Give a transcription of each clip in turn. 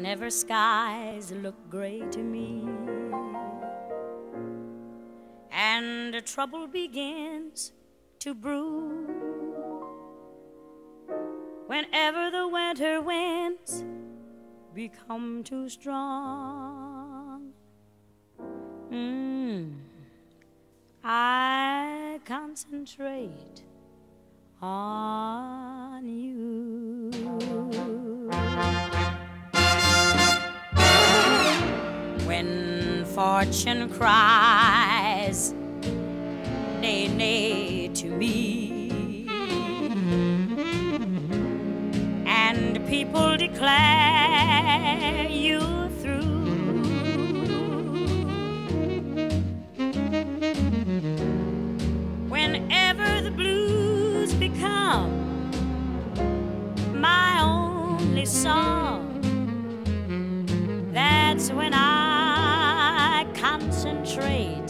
whenever skies look gray to me and trouble begins to brew. Whenever the winter winds become too strong, mm, I concentrate on fortune cries, nay, nay to me, and people declare you through. Whenever the blues become my only song, that's when I concentrate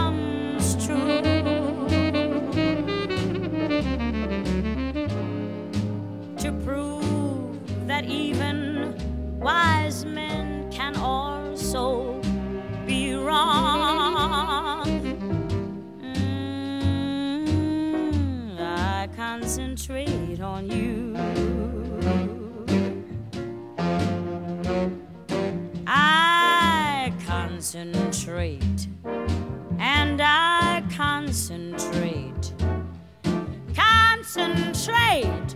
that even wise men can also be wrong. Mm, I concentrate on you. I concentrate and I concentrate, concentrate